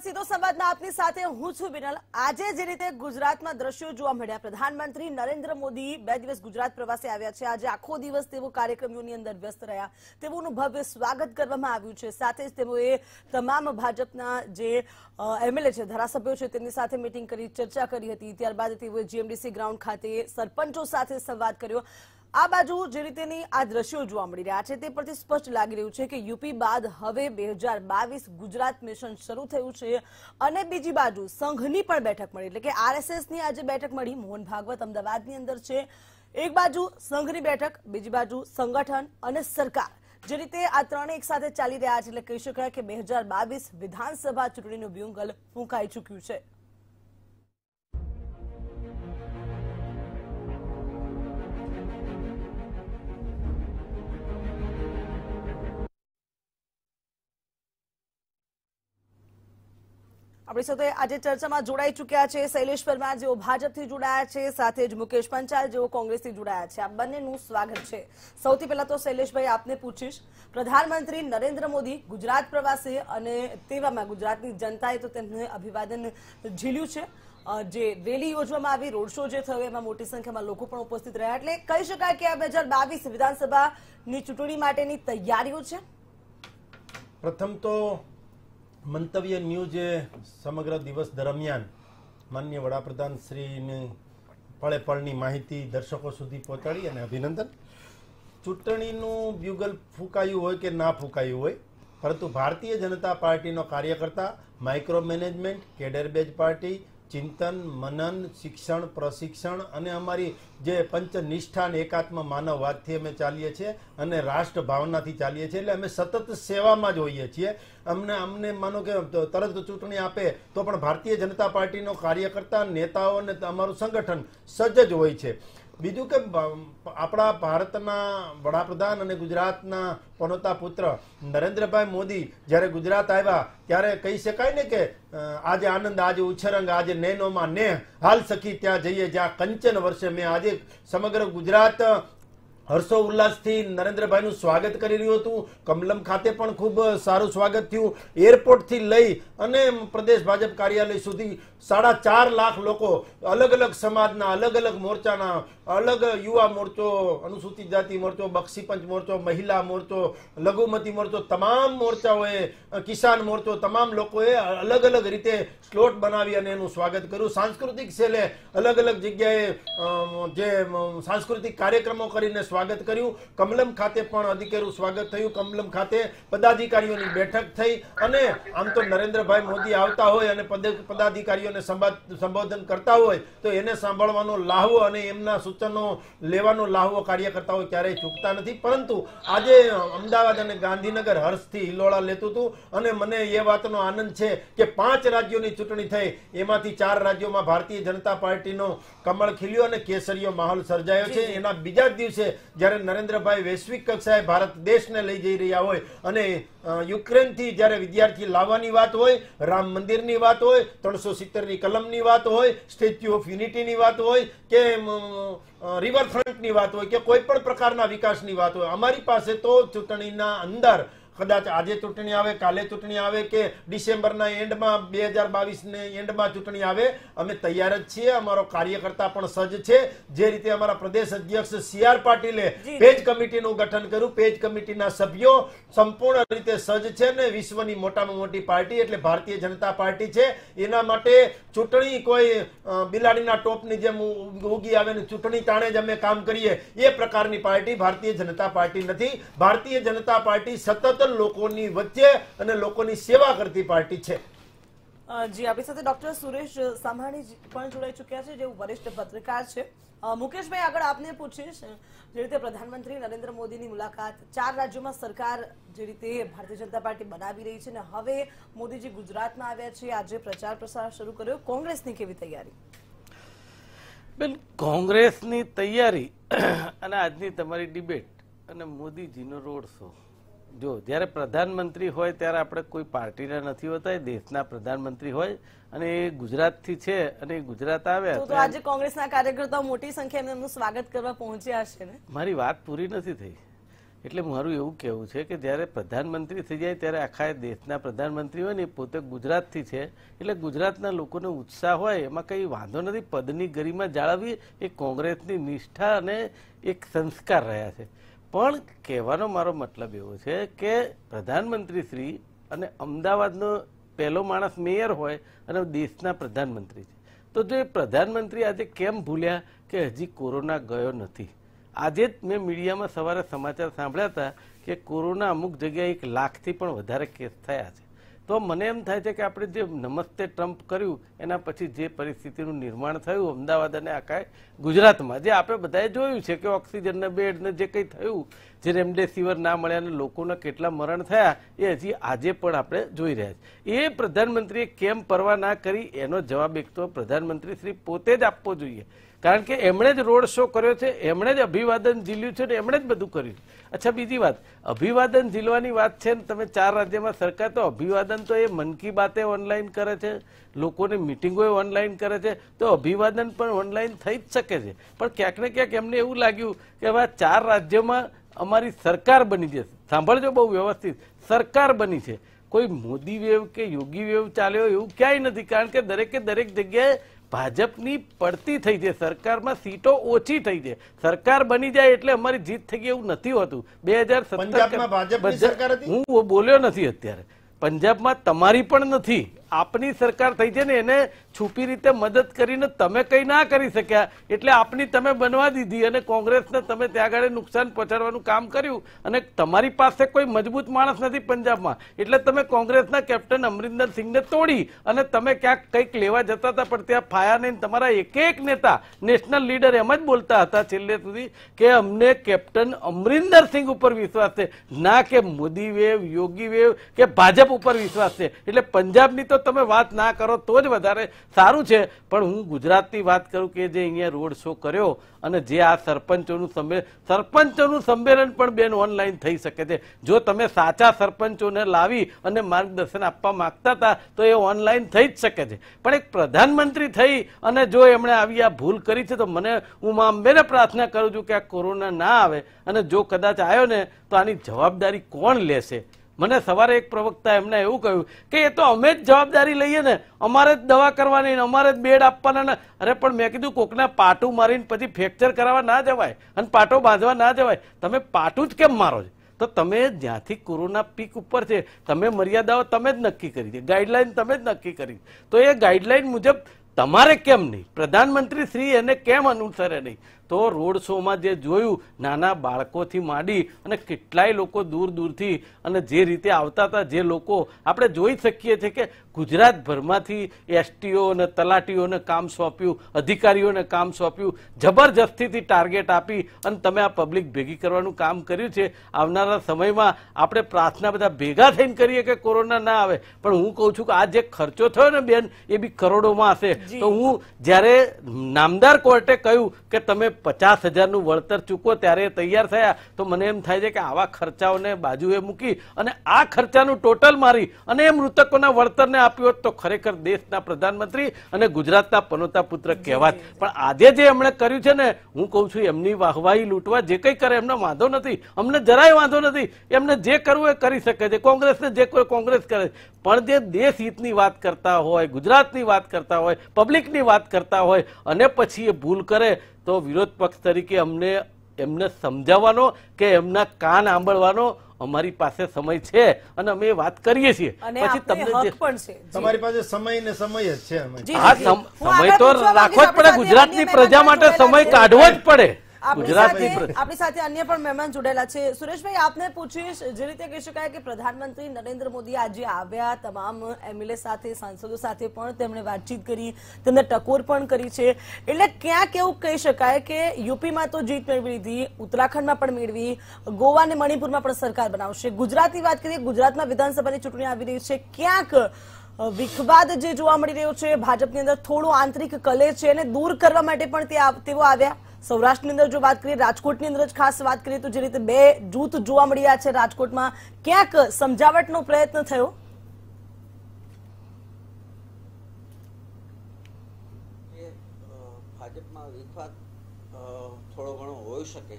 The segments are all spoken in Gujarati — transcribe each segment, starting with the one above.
સીધો સંવાદમાં આપની સાથે હું છું બિનલ. આજે જે રીતે ગુજરાતમાં દ્રશ્યો જોવા મળ્યા, પ્રધાનમંત્રી નરેન્દ્ર મોદી બે દિવસ ગુજરાત પ્રવાસે આવ્યા છે. આજે આખો દિવસ તેઓ કાર્યક્રમોની અંદર વ્યસ્ત રહ્યા. તેઓનું ભવ્ય સ્વાગત કરવામાં આવ્યું છે. સાથે જ તેઓએ તમામ ભાજપના જે એમએલએ છે, ધારાસભ્યો છે, તેમની સાથે મિટિંગ કરી, ચર્ચા કરી હતી. ત્યારબાદ તેઓએ જીએમડીસી ગ્રાઉન્ડ ખાતે સરપંચો સાથે સંવાદ કર્યો. આ બાજુ જે રીતેની આ દ્રશ્યો જોવા મળી રહ્યા છે તે પરથી સ્પષ્ટ લાગી રહ્યું છે કે યુપી બાદ હવે બે ગુજરાત મિશન શરૂ થયું છે અને બીજી બાજુ સંઘની પણ બેઠક મળી. એટલે કે આરએસએસની આજે બેઠક મળી. મોહન ભાગવત અમદાવાદની અંદર છે. એક બાજુ સંઘની બેઠક, બીજી બાજુ સંગઠન અને સરકાર. જે રીતે આ ત્રણે એક સાથે ચાલી રહ્યા છે એટલે કહી શકાય કે બે વિધાનસભા ચૂંટણીનું બ્યુંગલ ફૂંકાઈ ચૂક્યું છે. આપણી સાથે આજે ચર્ચામાં જોડાઈ ચૂક્યા છે શૈલેષ પરમાર, જેઓ ભાજપથી જોડાયા છે, સાથે જ મુકેશ પંચાલ, જેઓ કોંગ્રેસથી જોડાયા છે. આ બંનેનું સ્વાગત છે. સૌથી પહેલા તો શૈલેષભાઈ, આપને પૂછીશ. પ્રધાનમંત્રી નરેન્દ્ર મોદી ગુજરાત પ્રવાસે અને તેવામાં ગુજરાતની જનતાએ તો તેમને અભિવાદન ઝીલ્યું છે. જે રેલી યોજવામાં આવી, રોડ શો જે થયો, એમાં મોટી સંખ્યામાં લોકો પણ ઉપસ્થિત રહ્યા. એટલે કહી શકાય કે આ બે હજાર બાવીસ વિધાનસભાની ચૂંટણી માટેની તૈયારીઓ છે? પ્રથમ તો મંતવ્ય ન્યૂઝે સમગ્ર દિવસ દરમિયાન માન્ય વડાપ્રધાન શ્રીની પળે પળની માહિતી દર્શકો સુધી પહોંચાડી અને અભિનંદન. ચૂંટણીનું બ્યુગલ ફૂંકાયું હોય કે ના ફૂંકાયું હોય, પરંતુ ભારતીય જનતા પાર્ટીનો કાર્યકર્તા micro management cadre base party ચિંતન, મનન, શિક્ષણ, પ્રશિક્ષણ અને અમારી જે પંચનિષ્ઠાન એકાત્મ માનવવાદથી અમે ચાલીએ છીએ અને રાષ્ટ્ર ભાવનાથી ચાલીએ છીએ. એટલે અમે સતત સેવામાં જ હોઈએ છીએ. અમને અમને માનો કે તરત ચૂંટણી આપે તો પણ ભારતીય જનતા પાર્ટીનો કાર્યકર્તા, નેતાઓ અને અમારું સંગઠન સજ્જ હોય છે. બીજું કે આપણા ભારતના વડાપ્રધાન અને ગુજરાતના પનોતા પુત્ર નરેન્દ્રભાઈ મોદી જ્યારે ગુજરાત આવ્યા, ત્યારે કહી શકાય ને કે આજે આનંદ, આજે ઉછરંગ, આજે નૈનોમાં ને હાલ સખી ત્યાં જઈએ જ્યાં કંચન વર્ષે મેં આજે સમગ્ર ગુજરાત હર્ષો ઉલ્લાસથી નરેન્દ્રભાઈનું સ્વાગત કરી રહ્યું હતું. કમલમ ખાતે પણ ખૂબ સારું સ્વાગત થયું. એરપોર્ટથી લઈ અને પ્રદેશ ભાજપ કાર્યાલય સુધી સાડા ચાર લાખ લોકો અલગ અલગ સમાજના, અલગ અલગ મોરચાના, અલગ યુવા મોરચો, અનુસૂચિત જાતિ મોરચો, બક્ષીપંચ મોરચો, મહિલા મોરચો, લઘુમતી મોરચો, તમામ મોરચાઓએ, કિસાન મોરચો, તમામ લોકોએ અલગ અલગ રીતે સ્લોટ બનાવી અને એનું સ્વાગત કર્યું. સાંસ્કૃતિક સેલે અલગ અલગ જગ્યાએ જે સાંસ્કૃતિક કાર્યક્રમો કરીને સ્વાગત કર્યું. કમલમ ખાતે પણ અધિકારીનું સ્વાગત થયું. કમલમ ખાતે પદાધિકારીઓની બેઠક થઈ અને આમ તો નરેન્દ્રભાઈ મોદી આવતા હોય અને પદ- પદાધિકારીઓને સંબા- સંબોધન કરતા હોય તો એને સાંભળવાનો લાહવો અને એમના સૂચનો લેવાનો લાહવો કાર્યકર્તાઓ ક્યારેય ચૂકતા નથી. પરંતુ આજે અમદાવાદ અને ગાંધીનગર હર્ષથી હિલોળા લેતું હતું અને મને એ વાતનો આનંદ છે કે પાંચ રાજ્યોની ચૂંટણી થઈ. એમાંથી ચાર રાજ્યોમાં ભારતીય જનતા પાર્ટીનો કમળ ખીલ્યો અને કેસરીયો માહોલ સર્જાયો છે. એના બીજા જ દિવસે જ્યારે નરેન્દ્રભાઈ વૈશ્વિક કક્ષાએ ભારત દેશને લઈ જઈ રહ્યા હોય અને યુક્રેનથી જ્યારે વિદ્યાર્થી લાવવાની વાત હોય, રામ મંદિરની વાત હોય, ત્રણસો સિત્તેરની કલમની વાત હોય, સ્ટેચ્યુ ઓફ યુનિટીની વાત હોય કે રિવરફ્રન્ટની વાત હોય કે કોઈ પણ પ્રકારના વિકાસની વાત હોય, અમારી પાસે તો ચૂંટણીના અંદર કદાચ આજે ચૂંટણી આવે કાલે ચૂંટણી આવે કે ડિસેમ્બરના એન્ડમાં બે હજાર બાવીસને એન્ડમાં ચૂંટણી આવે અમે તૈયાર જ છીએ. અમારો કાર્યકર્તા પણ સજ્જ છે. જે રીતે અમારા પ્રદેશ અધ્યક્ષ સી આર પાટીલે પેજ કમિટીનું ગઠન કર્યું પેજ કમિટીના સભ્યો સંપૂર્ણ રીતે સજ્જ છે ને વિશ્વની મોટામાં મોટી પાર્ટી એટલે ભારતીય જનતા પાર્ટી છે. એના માટે ચૂંટણી કોઈ બિલાડીના ટોપની જેમ ઉગી આવે ને ચૂંટણી તાણે જ અમે કામ કરીએ. એ પ્રકારની પાર્ટી ભારતીય જનતા પાર્ટી નથી. ભારતીય જનતા પાર્ટી સતત લોકોની વચ્ચે અને લોકોની સેવા કરતી પાર્ટી છે. જી આપણી સાથે ડોક્ટર સુરેશ સામાણી પણ જોડાઈ ચુક્યા છે જે વરિષ્ઠ પત્રકાર છે. મુકેશભાઈ આગળ આપને પૂછીશ જે રીતે પ્રધાનમંત્રી નરેન્દ્ર મોદીની મુલાકાત ચાર રાજ્યોમાં સરકાર જે રીતે ભારતીય જનતા પાર્ટી બનાવી રહી છે અને હવે મોદીજી ગુજરાતમાં આવ્યા છે આજે પ્રચાર પ્રસાર શરૂ કર્યો. કોંગ્રેસની કેવી તૈયારી? બેન કોંગ્રેસની તૈયારી અને આજની તમારી ડિબેટ અને મોદીજીનો રોડ શો. જો જ્યારે પ્રધાનમંત્રી હોય ત્યારે આપણે કોઈ પાર્ટીના નથી હોતા દેશના પ્રધાનમંત્રી હોય અને એ ગુજરાતથી છે અને ગુજરાત આવ્યા તો આજે કોંગ્રેસના કાર્યકર્તાઓ મોટી સંખ્યામાં એમનું સ્વાગત કરવા પહોંચ્યા છે ને? મારી વાત પૂરી નથી થઈ. એટલે મારું એવું કહેવું છે કે જ્યારે પ્રધાનમંત્રી થઈ જાય ત્યારે આખા દેશના પ્રધાનમંત્રી હોય ને એ પોતે ગુજરાતથી છે એટલે ગુજરાતના લોકોને ઉત્સાહ હોય એમાં કંઈ વાંધો નથી. પદની ગરિમા જાળવવી એ કોંગ્રેસની નિષ્ઠા અને એક સંસ્કાર રહ્યા છે. પણ કહેવાનો મારો મતલબ એવો છે કે પ્રધાનમંત્રી શ્રી અને અમદાવાદનો પહેલો માણસ મેયર હોય અને દેશના પ્રધાનમંત્રી છે. તો જો એ પ્રધાનમંત્રી આજે કેમ ભૂલ્યા કે હજી કોરોના ગયો નથી? આજે જ મેં મીડિયામાં સવારે સમાચાર સાંભળ્યા હતા કે કોરોના અમુક જગ્યાએ એક લાખથી પણ વધારે કેસ થયા છે. તો મને એમ થાય છે કે આપણે જે નમસ્તે ટ્રમ્પ કર્યું, એના પછી જે પરિસ્થિતિનું નિર્માણ થયું, અમદાવાદ અને આખા ગુજરાતમાં, જે આપણે બધાએ જોયું છે કે ઓક્સિજનના બેડને જે કંઈ થયું, જે રેમડેસિવિર ના મળ્યા અને લોકોના કેટલા મરણ થયા, એ હજી આજે પણ આપણે જોઈ રહ્યા છીએ. એ પ્રધાનમંત્રીએ કેમ પરવા ના કરી, એનો જવાબ એક તો પ્રધાનમંત્રી શ્રી પોતે જ આપવો જોઈએ. કારણ કે એમણે જ રોડ શો કર્યો છે, એમણે જ અભિવાદન ઝીલ્યું છે ને એમણે જ બધું કર્યું અચ્છા, બીજી વાત. અભિવાદન ઝીલવાની વાત છે ને તમે ચાર રાજ્યમાં સરકાર તો અભિવાદન તો એ મન કી બાતે ઓનલાઈન કરે છે, લોકોની મિટિંગો ઓનલાઈન કરે છે, તો અભિવાદન પણ ઓનલાઈન થઈ જ શકે છે. પણ ક્યાંક ને ક્યાંક એમને એવું લાગ્યું કે હવે ચાર રાજ્યોમાં અમારી સરકાર બની જશે. સાંભળજો બહુ વ્યવસ્થિત. સરકાર બની છે. કોઈ મોદી વેવ કે યોગી વેવ ચાલ્યો એવું ક્યાંય નથી. કારણ કે દરેકે દરેક જગ્યાએ ભાજપની પડતી થઈ છે. સરકારમાં સીટો ઓછી થઈ છે. સરકાર બની જાય એટલે અમારી જીત થઈ ગઈ એવું નથી હોતું. બે હજાર હતી? હું બોલ્યો નથી અત્યારે. પંજાબમાં તમારી પણ નથી. આપની સરકાર થઈ છે ને એને છુપી રીતે મદદ કરીને તમે કઈ ના કરી શક્યા, એટલે આપની તમે બનવા દીધી અને કોંગ્રેસને તમે ત્યાં આગળ નુકસાન પહોંચાડવાનું કામ કર્યું અને તમારી પાસે કોઈ મજબૂત માણસ નથી પંજાબમાં. એટલે તમે કોંગ્રેસના કેપ્ટન અમરિંદર સિંહને તોડી અને તમે ક્યાંક કંઈક લેવા જતા હતા, પણ ત્યાં ફાયા નહીં. તમારા એક એક નેતા નેશનલ લીડર એમ જ બોલતા હતા છેલ્લે સુધી કે અમને કેપ્ટન અમરિંદર સિંહ ઉપર વિશ્વાસ છે. ના કે મોદી વેવ, યોગી વેવ, કે ભાજપ ઉપર વિશ્વાસ છે. એટલે પંજાબની તો તમે વાત ના કરો, તો જ વધારે સારું છે, પણ હું ગુજરાતની વાત કરું કે જે અહીંયા રોડ શો કર્યો અને જે આ સરપંચોનું સંમેલન સરપંચોનું સંમેલન પણ બેન ઓનલાઈન થઈ શકે છે. જો તમે સાચા સરપંચોને લાવી અને માર્ગદર્શન આપવા માંગતા હતા, તો એ ઓનલાઈન થઈ જ શકે છે. પણ એક પ્રધાનમંત્રી થઈ અને જો એમણે આવી આ ભૂલ કરી છે, તો મને, હું મા અંબેને પ્રાર્થના કરું છું કે આ કોરોના ના આવે અને જો કદાચ આવ્યો ને, તો આની જવાબદારી કોણ લેશે? મને સવારે એક પ્રવક્તા એમને એવું કહ્યું કે એ તો અમે જ જવાબદારી લઈએ ને, અમારે જ દવા કરવાની અમારે જ બેડ આપવાના ને. અરે પણ મેં કીધું કોકના પાટું મારીને પછી ફ્રેક્ચર કરાવવા ના જવાય અને પાટો બાંધવા ના જવાય. તમે પાટું જ કેમ મારો છો? તો તમે જ્યાંથી કોરોના પીક ઉપર છે, તમે મર્યાદાઓ તમે જ નક્કી કરી છે, ગાઈડલાઈન તમે જ નક્કી કરી તો એ ગાઈડલાઈન મુજબ તમારે કેમ નહીં? પ્રધાનમંત્રી શ્રી એને કેમ અનુસરે નહીં? તો રોડ શોમાં જે જોયું નાના બાળકોથી માંડી અને કેટલાય લોકો દૂર દૂરથી અને જે રીતે આવતા હતા જે લોકો આપણે જોઈ શકીએ છીએ કે ગુજરાતભરમાંથી એસટીઓ અને તલાટીઓને કામ સોંપ્યું અધિકારીઓને કામ સોંપ્યું જબરજસ્તીથી ટાર્ગેટ આપી અને તમે આ પબ્લિક ભેગી કરવાનું કામ કર્યું છે. આવનારા સમયમાં આપણે પ્રાર્થના બધા ભેગા થઈને કરીએ કે કોરોના ના આવે. પણ હું કહું છું કે આ જે ખર્ચો થયો ને બેન એ બી કરોડોમાં હશે. તો હું જ્યારે નામદાર કોર્ટે કહ્યું કે તમે પચાસ હજારનું વળતર ચૂકો ત્યારે તૈયાર થયા. તો મને એમ થાય છે કે આવા ખર્ચાઓને બાજુએ મૂકી અને આ ખર્ચાનું ટોટલ મારી અને એ મૃતકોના વળતરને આપ્યું હોત તો ખરેખર દેશના પ્રધાનમંત્રી અને ગુજરાતના પનોતા પુત્ર કહેવાત. પણ આજે જે એમણે કર્યું છે ને હું કહું છું એમની વાહવાહી લૂંટવા જે કંઈ કરે એમને વાંધો નથી. અમને જરાય વાંધો નથી. એમને જે કરવું એ કરી શકે છે. કોંગ્રેસને જે કોઈ કોંગ્રેસ કરે. પણ જે દેશ હિતની વાત કરતા હોય ગુજરાતની વાત કરતા હોય પબ્લિકની વાત કરતા હોય અને પછી એ ભૂલ કરે તો વિરોધ પક્ષ તરીકે અમને એમને સમજાવવાનો કે એમના કાન આંબળવાનો અમારી પાસે સમય છે અને અમે વાત કરીએ છીએ. પછી તમને તમારી પાસે સમય ને સમય જ છે સમય તો રાખવો જ પડે. ગુજરાતની પ્રજા માટે સમય કાઢવો જ પડે. આપણી સાથે આપણી સાથે અન્ય પણ મહેમાન જોડાયેલા છે. સુરેશભાઈ આપને પૂછીશ જે રીતે કહી શકાય કે પ્રધાનમંત્રી નરેન્દ્ર મોદી આજે આવ્યા તમામ એમએલએ સાથે સાંસદો સાથે પણ તેમણે વાતચીત કરી તેમને ટકોર પણ કરી છે. એટલે ક્યાંક એવું કહી શકાય કે યુપીમાં તો જીત મેળવી લીધી ઉત્તરાખંડમાં પણ મેળવી ગોવા અને મણિપુરમાં પણ સરકાર બનાવશે. ગુજરાતની વાત કરીએ ગુજરાતમાં વિધાનસભાની ચૂંટણી આવી રહી છે. ક્યાંક વિખવાદ જે જોવા મળી રહ્યો છે ભાજપની અંદર થોડું આંતરિક કલે છે અને દૂર કરવા માટે પણ તે તેઓ આવ્યા. સૌરાષ્ટ્રની અંદર જો વાત કરીએ, રાજકોટની અંદર જ ખાસ વાત કરીએ તો જે રીતે બે જૂથ જોવા મળી રહ્યા છે રાજકોટમાં, ક્યાંક સમજાવટનો પ્રયત્ન થયો? ભાજપમાં વિખવાદ થોડો ઘણો હોઈ શકે,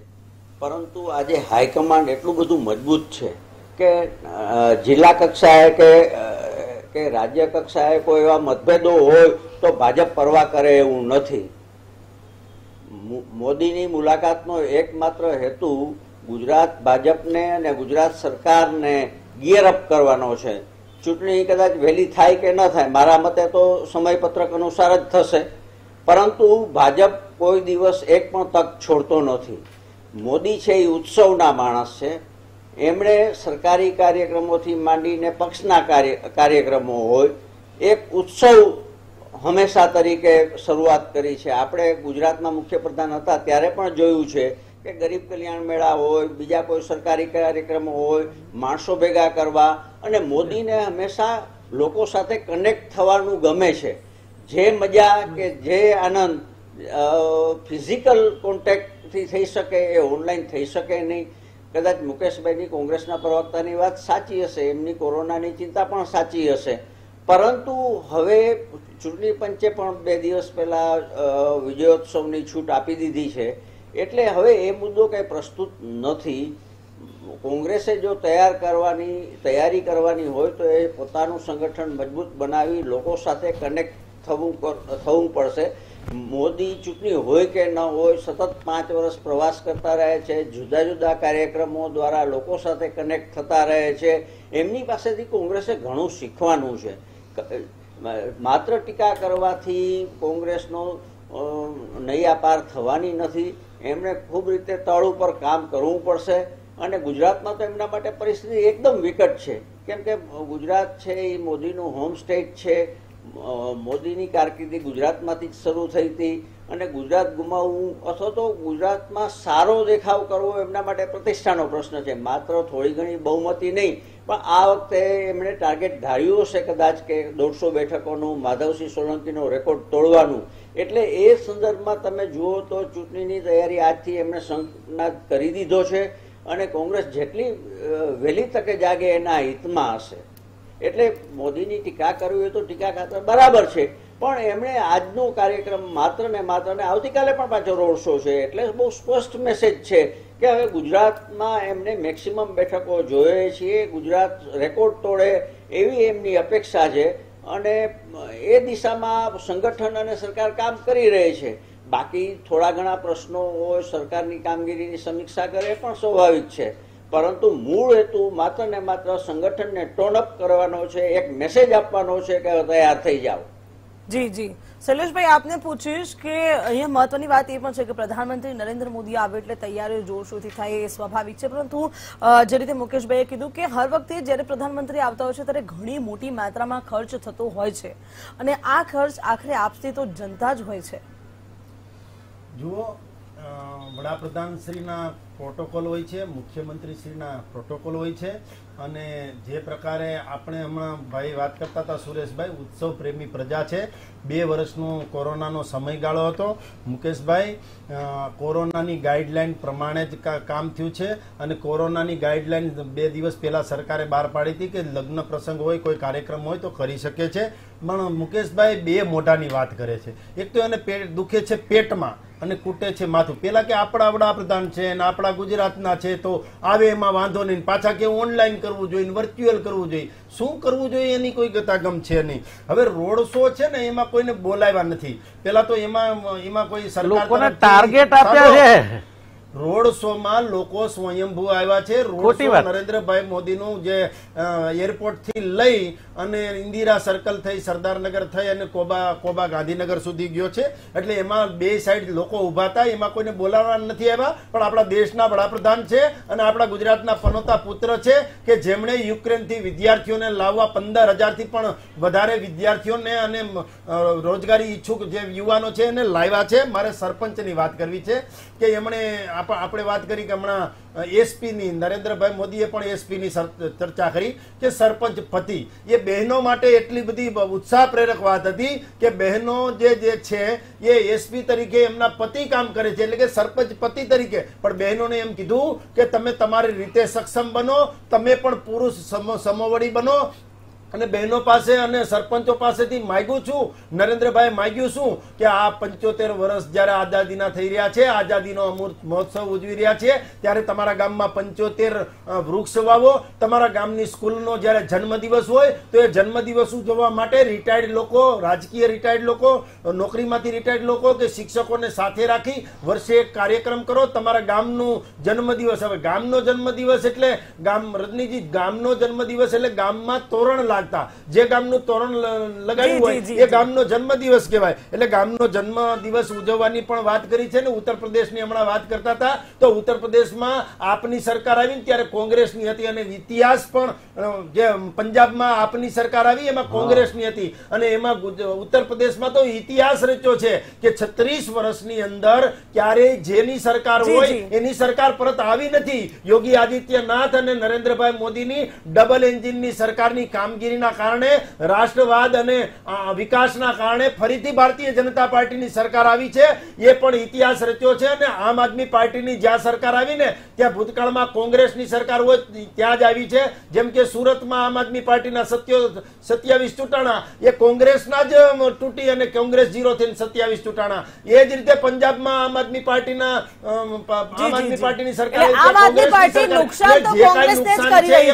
પરંતુ આજે હાઈકમાન્ડ એટલું બધું મજબૂત છે કે જિલ્લા કક્ષાએ કે કે રાજ્ય કક્ષાએ કોઈ એવા મતભેદો હોય તો ભાજપ પરવા કરે એવું નથી. મોદીની મુલાકાતનો એકમાત્ર હેતુ ગુજરાત ભાજપને અને ગુજરાત સરકારને ગિયર અપ કરવાનો છે. ચૂંટણી કદાચ વહેલી થાય કે ન થાય, મારા મતે તો સમયપત્રક અનુસાર જ થશે. પરંતુ ભાજપ કોઈ દિવસ એક પણ તક છોડતો નથી. મોદી છે એ ઉત્સવના માણસ છે. એમણે સરકારી કાર્યક્રમોથી માંડીને પક્ષના કાર્ય, કાર્યક્રમો હોય, એક ઉત્સવ હંમેશા તરીકે શરૂઆત કરી છે. આપણે ગુજરાતમાં મુખ્યપ્રધાન હતા ત્યારે પણ જોયું છે કે ગરીબ કલ્યાણ મેળા હોય, બીજા કોઈ સરકારી કાર્યક્રમો હોય, માણસો ભેગા કરવા અને મોદીને હંમેશા લોકો સાથે કનેક્ટ થવાનું ગમે છે. જે મજા કે જે આનંદ ફિઝિકલ કોન્ટેક્ટથી થઈ શકે, એ ઓનલાઈન થઈ શકે નહીં. કદાચ મુકેશભાઈની કોંગ્રેસના પ્રવક્તાની વાત સાચી હશે, એમની કોરોનાની ચિંતા પણ સાચી હશે. પરંતુ હવે ચૂંટણી પંચે પણ બે દિવસ પહેલા વિજયોત્સવની છૂટ આપી દીધી છે. એટલે હવે એ મુદ્દો કંઈ પ્રસ્તુત નથી. કોંગ્રેસે જો તૈયાર કરવાની, તૈયારી કરવાની હોય તો એ પોતાનું સંગઠન મજબૂત બનાવી લોકો સાથે કનેક્ટ થવું થવું પડશે. મોદી ચૂંટણી હોય કે ન હોય, સતત પાંચ વર્ષ પ્રવાસ કરતા રહે છે, જુદા જુદા કાર્યક્રમો દ્વારા લોકો સાથે કનેક્ટ થતા રહે છે. એમની પાસેથી કોંગ્રેસે ઘણું શીખવાનું છે. માત્ર ટીકા કરવાથી કોંગ્રેસનો નૈયાપાર નૈયા પાર થવાની નથી. એમણે ખૂબ રીતે તળ ઉપર કામ કરવું પડશે અને ગુજરાતમાં તો એમના માટે પરિસ્થિતિ એકદમ વિકટ છે. કેમ કે ગુજરાત છે એ મોદીનું હોમ સ્ટેટ છે. મોદીની કારકિર્દી ગુજરાતમાંથી જ શરૂ થઈ હતી. અને ગુજરાત ગુમાવવું અથવા તો ગુજરાતમાં સારો દેખાવ કરવો એમના માટે પ્રતિષ્ઠાનો પ્રશ્ન છે. માત્ર થોડી ઘણી બહુમતી નહીં, પણ આ વખતે એમણે ટાર્ગેટ ધાર્યું હશે કદાચ કે દોઢસો બેઠકોનું, માધવસિંહ સોલંકીનો રેકોર્ડ તોડવાનું. એટલે એ સંદર્ભમાં તમે જુઓ તો ચૂંટણીની તૈયારી આજથી એમણે સંકનાદ કરી દીધો છે અને કોંગ્રેસ જેટલી વહેલી તકે જાગે એના હિતમાં હશે. એટલે મોદીની ટીકા કરવી હોય તો ટીકા ખાતર બરાબર છે પણ એમણે આજનો કાર્યક્રમ માત્ર ને માત્ર ને આવતીકાલે પણ પાછો રોડ શો છે, એટલે બહુ સ્પષ્ટ મેસેજ છે કે હવે ગુજરાતમાં એમને મેક્સિમમ બેઠકો જોઈએ છીએ, ગુજરાત રેકોર્ડ તોડે એવી એમની અપેક્ષા છે અને એ દિશામાં સંગઠન અને સરકાર કામ કરી રહી છે. બાકી થોડા ઘણા પ્રશ્નો હોય, સરકારની કામગીરીની સમીક્ષા કરે પણ સ્વાભાવિક છે. પરંતુ મૂળ હેતુ માત્ર ને માત્ર સંગઠનને ટોન અપ કરવાનો છે, એક મેસેજ આપવાનો છે કે તૈયાર થઈ જાઓ. જી જી. શૈલેષભાઈ, આપને પૂછીશ કે અહીંયા મહત્વની વાત એ પણ છે કે પ્રધાનમંત્રી નરેન્દ્ર મોદી આવે એટલે તૈયારીઓ જોરશોરથી થાય એ સ્વાભાવિક છે. પરંતુ જે રીતે મુકેશભાઈએ કીધું કે હર વખતે જ્યારે પ્રધાનમંત્રી આવતા હોય છે ત્યારે ઘણી મોટી માત્રામાં ખર્ચ થતો હોય છે. અને આ ખર્ચ આખરે આપતી તો જનતા જ હોય છે. જુઓ અ, વડાપ્રધાન શ્રીના પ્રોટોકોલ હોય છે મુખ્યમંત્રી શ્રીના પ્રોટોકોલ હોય છે અને જે પ્રકારે આપણે હમણાં ભાઈ વાત કરતા હતા સુરેશભાઈ ઉત્સવ પ્રેમી પ્રજા છે. બે વર્ષનો કોરોનાનો સમયગાળો હતો. મુકેશભાઈ કોરોનાની ગાઈડલાઈન પ્રમાણે જ કામ થયું છે અને કોરોનાની ગાઈડલાઈન બે દિવસ પહેલાં સરકારે બહાર પાડી હતી કે લગ્ન પ્રસંગ હોય કોઈ કાર્યક્રમ હોય તો કરી શકે છે. પણ મુકેશભાઈ બે મોઢાની વાત કરે છે. એક તો એને પેટ દુખે છે પેટમાં. અને કૂટે છે માથું. પેલા કે આપણા વડાપ્રધાન છે અને આપણા ગુજરાતના છે તો આવે એમાં વાંધો નહીં. પાછા કે ઓનલાઈન કરવું જોઈએ વર્ચ્યુઅલ કરવું જોઈએ. શું કરવું જોઈએ એની કોઈ ગતાગમ છે નહીં. હવે રોડ શો છે ને એમાં કોઈને બોલાવ્યા નથી. પેલા તો એમાં એમાં કોઈ સરકાર ટાર્ગેટ આપ્યા છે. રોડ શો માં લોકો સ્વયંભૂ આવ્યા છે. Road show. નરેન્દ્રભાઈ મોદીનું જે એરપોર્ટથી લઈ અને ઇન્દિરા સર્કલ થઈ સરદારનગર થઈ અને કોબા કોબા ગાંધીનગર સુધી ગયો છે. એટલે એમાં બે સાઈડ લોકો ઊભા હતા. એમાં કોઈને બોલાવવા નથી આવ્યા પણ આપણા દેશના વડાપ્રધાન છે અને આપણા ગુજરાતના પનોતા પુત્ર છે કે જેમણે યુક્રેનથી વિદ્યાર્થીઓને લાવવા પંદર હજારથી પણ વધારે વિદ્યાર્થીઓને અને રોજગારી ઈચ્છુક જે યુવાનો છે એને લાવ્યા છે. મારે સરપંચની વાત કરવી છે કે એમણે આપણે વાત કરી કે હમણાં એસપી ની નરેન્દ્રભાઈ મોદીએ પણ એસપી ની ચર્ચા કરી કે સરપંચ પતિ. એ બહેનો માટે એટલી બધી ઉત્સાહ પ્રેરક વાત હતી કે બહેનો જે જે છે, એ એસપી તરીકે એમના પતિ કામ કરે છે, એટલે કે સરપંચ પતિ તરીકે. પણ બહેનોને એમ કીધું કે તમે તમારી રીતે સક્ષમ બનો, તમે પણ પુરુષ સમોવડી બનો અને બહેનો પાસે અને સરપંચો પાસેથી માગ્યું છું નરેન્દ્રભાઈ માંગ્યું શું કે આ પંચોતેર વર્ષ જ્યારે આઝાદીના થઈ રહ્યા છે, આઝાદીનો અમૃત મહોત્સવ ઉજવી રહ્યા છે, ત્યારે તમારા ગામમાં પંચોતેર વૃક્ષ વાવો. તમારા ગામની સ્કૂલનો જ્યારે જન્મદિવસ હોય, તો એ જન્મદિવસ ઉજવવા માટે રિટાયર્ડ લોકો, રાજકીય રિટાયર્ડ લોકો, નોકરીમાંથી રિટાયર્ડ લોકો કે શિક્ષકોને સાથે રાખી વર્ષે એક કાર્યક્રમ કરો. તમારા ગામનું જન્મદિવસ, હવે ગામનો જન્મદિવસ એટલે ગામ, રજનીજી, ગામનો જન્મદિવસ એટલે ગામમાં તોરણ લાગતા જે ગામનું તોરણ લ- જી, લગાડ્યું જી, જી, હોય એ ગામનો જન્મદિવસ કહેવાય. એટલે ગામનો જન્મદિવસ ઉજવવાની પણ વાત કરી છે ને ઉત્તર પ્રદેશની હમણાં વાત કરતા હતા તો ઉત્તર પ્રદેશમાં આપની સરકાર આવી ને ત્યારે કોંગ્રેસની હતી અને ઇતિહાસ પણ જે પંજાબમાં આપની સરકાર આવી એમાં કોંગ્રેસની હતી. અને એમાં ઉત્તર પ્રદેશમાં તો ઇતિહાસ રચ્યો છે કે છત્રીસ વર્ષની અંદર ક્યારેય જેની સરકાર હોય એની સરકાર પરત આવી નથી. યોગી આદિત્યનાથ અને નરેન્દ્રભાઈ મોદીની ડબલ એન્જિનની સરકારની કામગીરીના કારણે રાષ્ટ્રવાદ અને વિકાસના કારણે ફરીથી ભારતીય જનતા પાર્ટીની સરકાર આવી છે. એ પણ ઇતિહાસ રચ્યો છે અને આમ આદમી પાર્ટીની જ્યાં સરકાર આવીને ત્યાં ભૂતકાળમાં કોંગ્રેસની સરકાર હોય ત્યાં જ આવી છે. જેમ કે સુરતમાં આમ આદમી પાર્ટીના સત્યો સત્યાવીસ ચૂંટાણા એ કોંગ્રેસના જ તૂટી અને કોંગ્રેસ જીરો થઈને સત્યાવીસ ચૂંટાણા. એ જ રીતે પંજાબમાં આમ આદમી પાર્ટીના આમ આદમી પાર્ટીની સરકાર.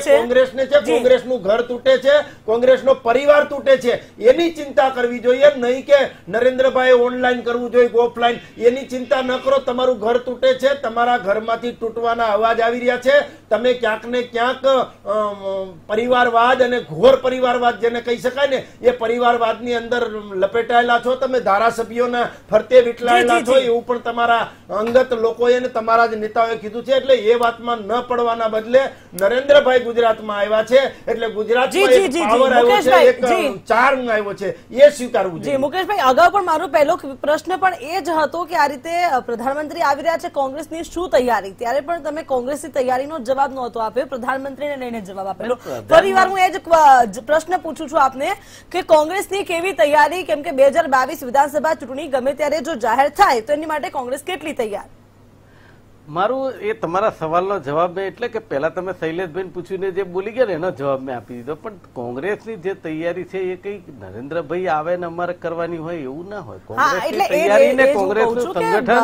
કોંગ્રેસને છે કોંગ્રેસનું ઘર તૂટે છે. કોંગ્રેસનો પરિવાર તૂટે છે. એની ચિંતા કરવી જોઈએ નહીં કે નરેન્દ્રભાઈ ઓનલાઈન કરવું જોઈએ ઓફલાઈન એની ચિંતા ન કરો તમારું ઘર તૂટે છે તમારા ઘરમાંથી તૂટવાના અવાજ આવી રહ્યા છે. તમે ક્યાંક ને ક્યાંક પરિવારવાદ અને ઘોર પરિવારવાદ જેને કહી શકાય ને એ પરિવારવાદની અંદર લપેટાયેલા છો તમે ધારાસભ્યોના ફરતે વિટલાયેલા છો એવું પણ તમારા અંગત લોકોએ ને તમારા જ નેતાઓએ કીધું છે. એટલે એ વાતમાં ન પડવાના બદલે નરેન્દ્રભાઈ ગુજરાતમાં આવ્યા છે. એટલે જી, ગુજરાતમાં જી, જી, જી. પાવર આવ્યો છે એક ચાર્મ આવ્યો છે એ સ્વીકારવું જી મુકેશભાઈ અગાઉ પણ મારો પહેલો પ્રશ્ન પણ એ જ હતો કે આ રીતે પ્રધાનમંત્રી આવી રહ્યા છે કોંગ્રેસની શું તૈયારી? ત્યારે પણ તમે કોંગ્રેસની તૈયારીનો જવાબ નહોતો આપ્યો પ્રધાનમંત્રીને લઈને જવાબ આપેલો. પ્રધાન- ફરી હું એ જ જ પ્રશ્ન પૂછું છું આપને કે કોંગ્રેસની કેવી તૈયારી? કેમ કે બે વિધાનસભા ચૂંટણી ગમે ત્યારે જો જાહેર થાય તો એની માટે કોંગ્રેસ કેટલી તૈયાર? મારું એ તમારા સવાલનો જવાબ મેં એટલે કે પહેલા તમે શૈલેષભાઈ પૂછીને જે બોલી ગયા ને એનો જવાબ મેં આપી દીધો. પણ કોંગ્રેસની જે તૈયારી છે એ કઈ નરેન્દ્રભાઈ આવે ને અમારે કરવાની હોય એવું ના હોય. કોંગ્રેસની તૈયારી ને સંગઠન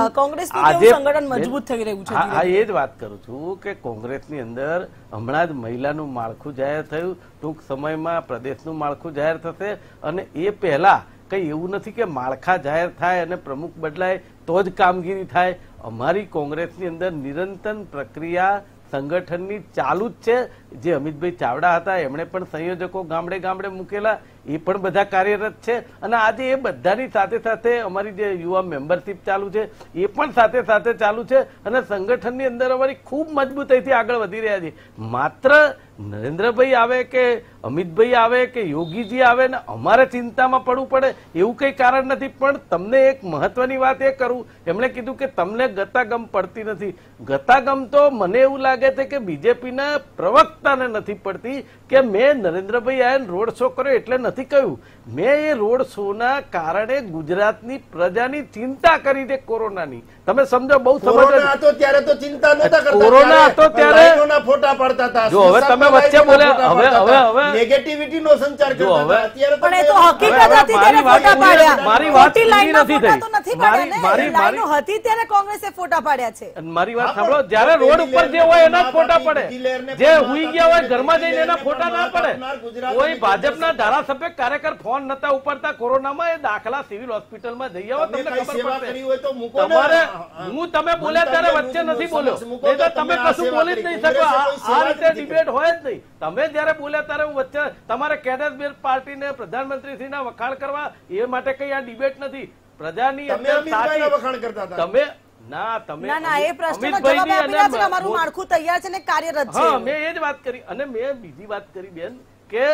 આજે- સંગઠન મજબૂત થઈ રહ્યું છે હા. એ જ વાત કરું છું કે કોંગ્રેસની અંદર હમણાં જ મહિલાનું માળખું જાહેર થયું. ટૂંક સમયમાં પ્રદેશનું માળખું જાહેર થશે અને એ પહેલા કઈ એવું નથી કે માળખા જાહેર થાય અને પ્રમુખ બદલાય તો જ કામગીરી થાય. અમારી કોંગ્રેસની અંદર નિરંતર પ્રક્રિયા સંગઠનની ચાલુ જ છે. જે અમિતભાઈ ચાવડા હતા, એમણે પણ સંયોજકો ગામડે ગામડે મૂકેલા, એ પણ બધા કાર્યરત છે. અને આજે એ બધાની સાથે સાથે અમારી જે યુવા મેમ્બરશીપ ચાલુ છે, એ પણ સાથે સાથે ચાલુ છે અને સંગઠનની અંદર અમારી ખૂબ મજબૂતાઈથી આગળ વધી રહ્યા છે. માત્ર નરેન્દ્રભાઈ આવે કે અમિતભાઈ આવે કે યોગીજી આવે ને અમારે ચિંતામાં પડવું પડે, એવું કઈ કારણ નથી. પણ તમને એક મહત્વની વાત એ કરું, એમણે કીધું કે તમને ગતાગમ પડતી નથી. ગતાગમ તો મને એવું લાગે છે કે બીજેપીના પ્રવક્તાને નથી પડતી કે મેં નરેન્દ્રભાઈ આયન રોડ શો કર્યો એટલે નથી કહ્યું. મેં એ રોડ શોના કારણે ગુજરાતની પ્રજાની ચિંતા કરી છે કોરોનાની. તમે સમજો બહુ સમજ હતો ત્યારે તો ચિંતા નહોતા કરતા કોરોના હતો ત્યારે- ફોટા પાડતા હતા જો હવે તમે વચ્ચે બોલ્યા, હવે- હવે- હવે- નેગેટિવિટીનો સંચાર કરતા હવે- અત્યારે પણ એ તો હકીકત હતી ત્યારે ફોટા પાડ્યા. મારી વાત ખોટી પૂરી લાઈનના નથી થઈ. તો મારી- મારી- હતી ત્યારે કોંગ્રેસે ફોટા પાડ્યા છે. મારી વાત સાંભળો જ્યારે રોડ ઉપર જે હોય એના જ ફોટા પડે. જે હુઈ ગયા હોય ઘરમાં જઈને એના ફોટા ના પડે. કોઈ ભાજપના ધારાસભ્ય કાર્યકર ફોન નતા ઉપાડતા કોરોનામાં એ દાખલા સિવિલ હોસ્પિટલમાં જઈ આવો તમે તમને ખબર પડશે. તમારે હા. તમે બોલ્યા ત્યારે વચ્ચે નથી બોલ્યો. તો તમે કશું બોલી જ નહીં શકો. આ રીતે ડિબેટ હોય જ નહીં. તમે જયારે બોલ્યા ત્યારે હું વચ્ચે તમારે કેડેટ પાર્ટીને પ્રધાનમંત્રીશ્રીના વખાણ કરવા એ માટે કઈ આ ડિબેટ નથી. પ્રજાની વખાણ કરતા તમે ના તમે ના ના એ પ્રશ્નનો જવાબ આપી રહ્યા છે અમારું માળખું તૈયાર છે ને કાર્યરત છે. હા મેં એ જ વાત કરી. અને મેં બીજી વાત કરી બેન કે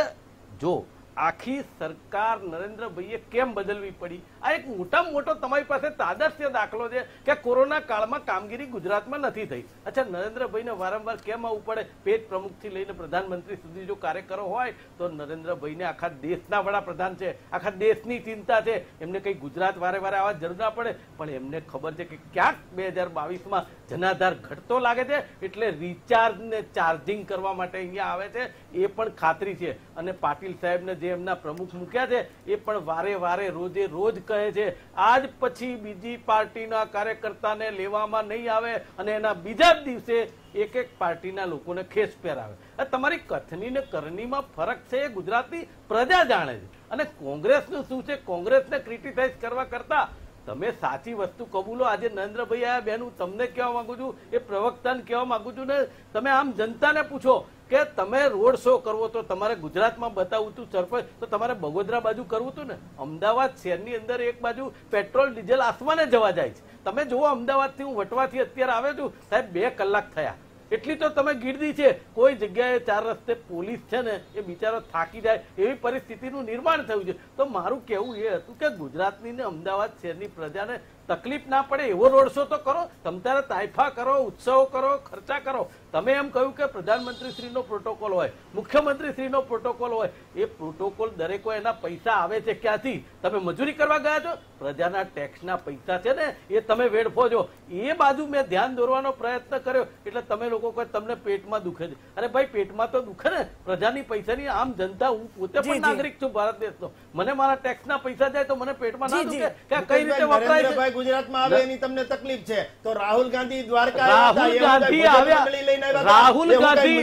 જો આખી સરકાર નરેન્દ્રભાઈએ કેમ બદલવી પડી? આ એક મોટામાં મોટો તમારી પાસે તાદર્શ્ય દાખલો છે કે કોરોના કાળમાં કામગીરી ગુજરાતમાં નથી થઈ. અચ્છા, નરેન્દ્રભાઈને વારંવાર કેમ આવવું પડે? પેટ પ્રમુખથી લઈને પ્રધાનમંત્રી સુધી જો કાર્યકરો હોય, તો નરેન્દ્રભાઈને આખા દેશના વડાપ્રધાન છે, આખા દેશની ચિંતા છે. એમને કંઈ ગુજરાત વારે વારે આવવા જરૂર ના પડે. પણ એમને ખબર છે કે ક્યાંક બે હજાર બાવીસમાં જનાધાર ઘટતો લાગે છે, એટલે રિચાર્જ ને ચાર્જિંગ કરવા માટે અહીંયા આવે છે. એ પણ ખાતરી છે. અને પાટીલ સાહેબને જે એમના પ્રમુખ મૂક્યા છે, એ પણ વારે વારે, રોજે રોજ કહે છે, આજ પછી બીજી પાર્ટીના કાર્યકર્તાને લેવામાં નહીં આવે અને એના બીજા દિવસે એક એક પાર્ટીના લોકોને ખેસ પહેરાવે. તમારી કથની ને કરણીમાં ફરક છે એ ગુજરાતની પ્રજા જાણે છે. અને કોંગ્રેસનું શું છે? કોંગ્રેસને ક્રિટિસાઇઝ કરવા કરતા તમે સાચી વસ્તુ કબૂલો. આજે નરેન્દ્રભાઈ આયા બેન, હું તમને કહેવા માંગુ છું, એ પ્રવક્તાને કહેવા માંગુ છું ને, તમે આમ જનતાને પૂછો કે તમે રોડ શો કરવો તો તમારે ગુજરાતમાં બતાવવું હતું સરપંચ, તો તમારે બગોદરા બાજુ કરવું હતું ને? અમદાવાદ શહેરની અંદર એક બાજુ પેટ્રોલ, ડીઝલ આસમાને જવા જાય છે. તમે જુઓ, અમદાવાદથી હું વટવાથી અત્યારે આવે છું. સાહેબ, બે કલાક થયા. એટલી તો તમે ગીરદી છે. કોઈ જગ્યાએ ચાર રસ્તે પોલીસ છે ને, એ બિચારો થાકી જાય, એવી પરિસ્થિતિનું નિર્માણ થયું છે. તો મારું કહેવું એ હતું કે ગુજરાતની ને અમદાવાદ શહેરની પ્રજાને તકલીફ ના પડે એવો રોડ શો તો કરો. તમ તારે તાઇફા કરો ઉત્સવ કરો ખર્ચા કરો. તમે એમ કહ્યું કે પ્રધાનમંત્રીશ્રીનો પ્રોટોકોલ હોય મુખ્યમંત્રીશ્રીનો પ્રોટોકોલ હોય. એ પ્રોટોકોલ દરેકો એના પૈસા આવે છે ક્યાંથી? તમે મજૂરી કરવા ગયા છો? પ્રજાના ટેક્સના પૈસા છે ને એ તમે વેડફો છો. એ બાજુ મેં ધ્યાન દોરવાનો પ્રયત્ન કર્યો. એટલે તમે લોકો કહે તમને પેટમાં દુખે છે. અરે ભાઈ પેટમાં તો દુખે ને. પ્રજાની પૈસાની આમ જનતા હું પોતે પણ નાગરિક છું ભારત દેશનો. મને મારા ટેક્સના પૈસા જાય તો મને પેટમાં ના. દુખે? કે કઈ રીતે વપરાય છે? ગુજરાતમાં આવે એની તમને તકલીફ છે. તો રાહુલ ગાંધી દ્વારકા રાહુલ ગાંધી આવ્યા. રાહુલ ગાંધી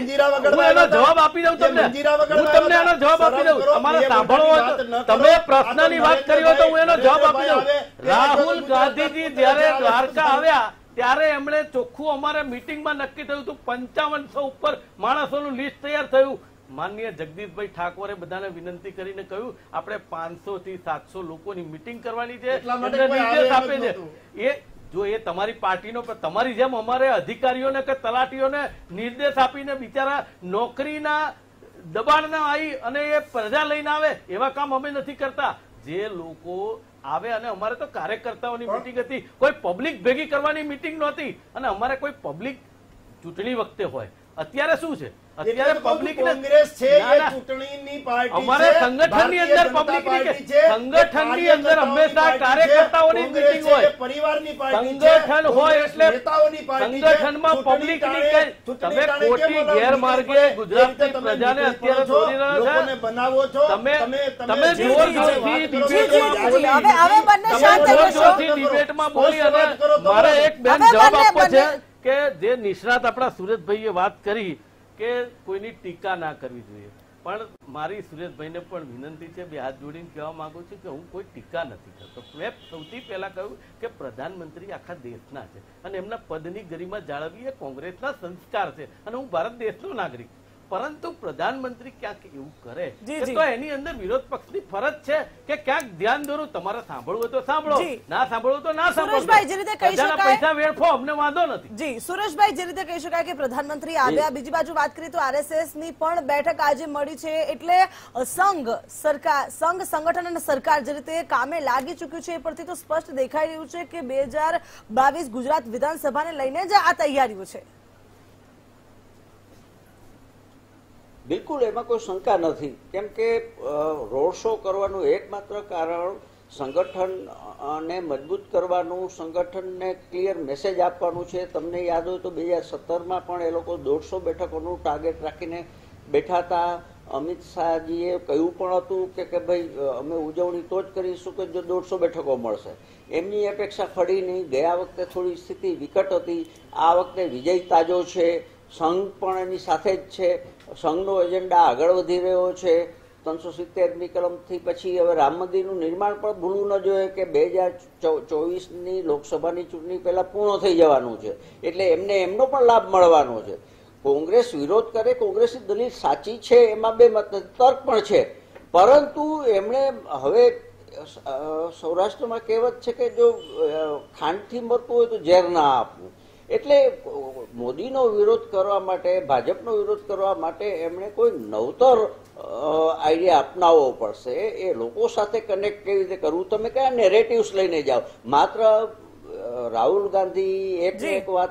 હું એનો જવાબ આપી દઉં તમને. હું તમને એનો જવાબ આપી દઉં. તમારે સાંભળવો તમે પ્રશ્નની વાત કરી તો હું એનો જવાબ આપી દઉં. રાહુલ ગાંધીજી જ્યારે દ્વારકા આવ્યા ત્યારે એમણે ચોખ્ખું અમારે મિટિંગમાં નક્કી થયું હતું પંચાવનસો ઉપર માણસોનું લિસ્ટ તૈયાર થયું. માનનીય જગદીશભાઈ ઠાકોરે બધાને વિનંતી કરીને કહ્યું આપણે પાંચસો થી સાતસો લોકોની મિટિંગ કરવાની છે નિર્દેશ આપે એ જો એ તમારી પાર્ટીનો તમારી જેમ અમારે અધિકારીઓને કે તલાટીઓને નિર્દેશ આપીને બિચારા નોકરીના દબાણના આવી અને એ પ્રજા લઈને આવે એવા કામ અમે નથી કરતા. જે લોકો આવે અને અમારે તો કાર્યકર્તાઓની મિટિંગ હતી કોઈ પબ્લિક ભેગી કરવાની મિટિંગ નહોતી. અને અમારે કોઈ પબ્લિક ચૂંટણી વખતે હોય. અત્યારે શું છે? અત્યારે પબ્લિક કોંગ્રેસ છે એ ચૂંટણીની પાર્ટી અમારે સંગઠનની અંદર પબ્લિકની છે. સંગઠનની અંદર હંમેશા કાર્યકર્તાઓની મીટિંગ હોય. પરિવારની પાર્ટી છે. સંગઠન હોય એટલે નેતાઓની પાર્ટી છે. સંગઠનમાં પબ્લિકની કે તમે ખોટી ગેરમાર્ગે ગુજરાતની પ્રજાને અત્યારે દોરી રહ્યા છો. લોકોને બનાવો છો તમે- તમે જે જોર જોરથી છો, ડિબેટમાં બોલી. હવે- હવે બંને શાંત થઈ જશો. ડિબેટમાં બોલી અને વાત કરો તો મારે એક બેન જવાબ આપવો છે કે જે નિષ્ણાત આપણા સુરેશભાઈએ વાત કરી કે કોઈની ટીકા ના કરવી જોઈએ પણ મારી સુરેશભાઈને પણ વિનંતી છે, બે હાથ જોડીને કહેવા માગું છું કે હું કોઈ ટીકા નથી કરતો મેં સૌથી પહેલાં કહ્યું કે પ્રધાનમંત્રી આખા દેશના છે અને એમના પદની ગરિમા જાળવવી એ કોંગ્રેસના સંસ્કાર છે અને હું ભારત દેશનો નાગરિક. પરંતુ પ્રધાનમંત્રી ક્યાંક એવું કરે. તો એની અંદર વિરોધ પક્ષની ફરજ છે કે ક્યાંક ધ્યાન દોરું તમારે સાંભળવું તો સાંભળો. ના સાંભળવું તો ના સાંભળો. સુરેશભાઈ, જે રીતે કહી શકાય- પૈસા વેડફો અમને વાંધો નથી. જી સુરેશભાઈ જે રીતે કહી શકાય કે પ્રધાનમંત્રી આવ્યા બીજી બાજુ વાત કરીએ તો આરએસએસની પણ બેઠક આજે મળી છે એટલે સંઘ સરકાર સંઘ સંગઠન અને સરકાર જે રીતે કામે લાગી ચૂક્યું છે એ પરથી તો સ્પષ્ટ દેખાઈ રહ્યું છે કે બે હજાર બાવીસ ગુજરાત વિધાનસભાને લઈને જ આ તૈયારીઓ છે. બિલકુલ એમાં કોઈ શંકા નથી. કેમ કે રોડ શો કરવાનું એકમાત્ર કારણ સંગઠનને મજબૂત કરવાનું સંગઠનને ક્લિયર મેસેજ આપવાનું છે. તમને યાદ હોય તો બે હજાર સત્તરમાં પણ એ લોકો દોઢસો બેઠકોનું ટાર્ગેટ રાખીને બેઠા હતા. અમિત શાહજીએ કહ્યું પણ હતું કે કે ભાઈ અમે ઉજવણી તો જ કરીશું કે જો દોઢસો બેઠકો મળશે. એમની અપેક્ષા ફળી નહીં ગયા વખતે થોડી સ્થિતિ વિકટ હતી. આ વખતે વિજય તાજો છે. સંઘ પણ એની સાથે જ છે. સંઘનો એજન્ડા આગળ વધી રહ્યો છે. ત્રણસો સિત્તેરમી કલમથી પછી હવે રામ મંદિરનું નિર્માણ પણ ભૂલવું ન જોઈએ કે બે હજાર ચોવીસની લોકસભાની ચૂંટણી પહેલાં પૂર્ણ થઈ જવાનું છે. એટલે એમને એમનો પણ લાભ મળવાનો છે. કોંગ્રેસ વિરોધ કરે, કોંગ્રેસની દલીલ સાચી છે, એમાં બે મત, તર્ક પણ છે. પરંતુ એમણે હવે સૌરાષ્ટ્રમાં કહેવત છે કે જો ખાંડથી મરતું હોય તો ઝેર ના આપવું. એટલે મોદીનો વિરોધ કરવા માટે ભાજપનો વિરોધ કરવા માટે એમણે કોઈ નવતર આઈડિયા અપનાવવો પડશે. એ લોકો સાથે કનેક્ટ કેવી રીતે કરવું? તમે કયા નેરેટિવ્સ લઈને જાઓ? માત્ર રાહુલ ગાંધી એક એક વાત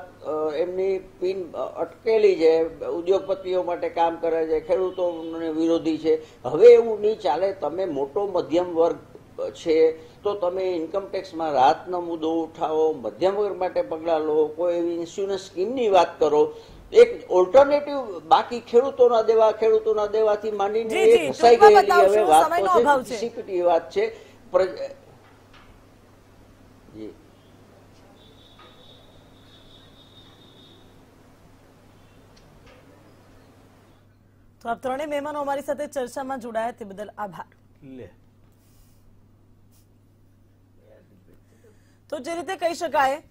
એમની પિન અટકેલી છે. ઉદ્યોગપતિઓ માટે કામ કરે છે ખેડૂતો વિરોધી છે. હવે એવું નહીં ચાલે. તમે મોટો મધ્યમ વર્ગ છે. તો તમે ઇન્કમટેક્સમાં રાતનો મુદ્દો ઉઠાવો મધ્યમ વર્ગ માટે પગલાં લો કોઈ એવી ઇન્સ્યોરન્સ સ્કીમની વાત કરો એક ઓલ્ટરનેટિવ બાકી ખેડૂતોના દેવા ખેડૂતોના દેવાથી માંડીને એ જી, ફસાઈ ગયેલી હવે વાત તો છે છે. સીપીટી વાત છે. જી. તો આપ ત્રણેય મહેમાનો અમારી સાથે ચર્ચામાં જોડાયા તે બદલ આભાર. લે. તો જે રીતે કહી શકાય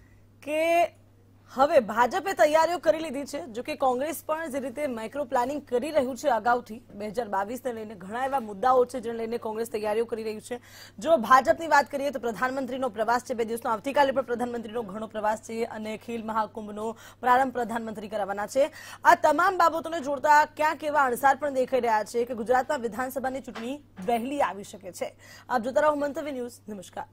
કે હવે ભાજપે તૈયારીઓ કરી લીધી છે, જો કે કોંગ્રેસ પણ જે રીતે માઇક્રો પ્લાનિંગ કરી રહ્યું છે અગાઉથી, બે હજાર બાવીસને લઈને ઘણા એવા મુદ્દાઓ છે જેને લઈને કોંગ્રેસ તૈયારીઓ કરી રહ્યું છે. જો ભાજપની વાત કરીએ તો પ્રધાનમંત્રીનો પ્રવાસ છે, બે દિવસનો, આવતીકાલે પણ પ્રધાનમંત્રીનો ઘણો પ્રવાસ છે અને ખેલ મહાકુંભનો પ્રારંભ પ્રધાનમંત્રી કરાવવાના છે. આ તમામ બાબતોને જોડતા ક્યાંક એવા અણસાર પણ દેખાઈ રહ્યા છે કે ગુજરાતમાં વિધાનસભાની ચૂંટણી વહેલી આવી શકે છે. આપ જોતા રહો મંતવ્ય ન્યૂઝ, નમસ્કાર.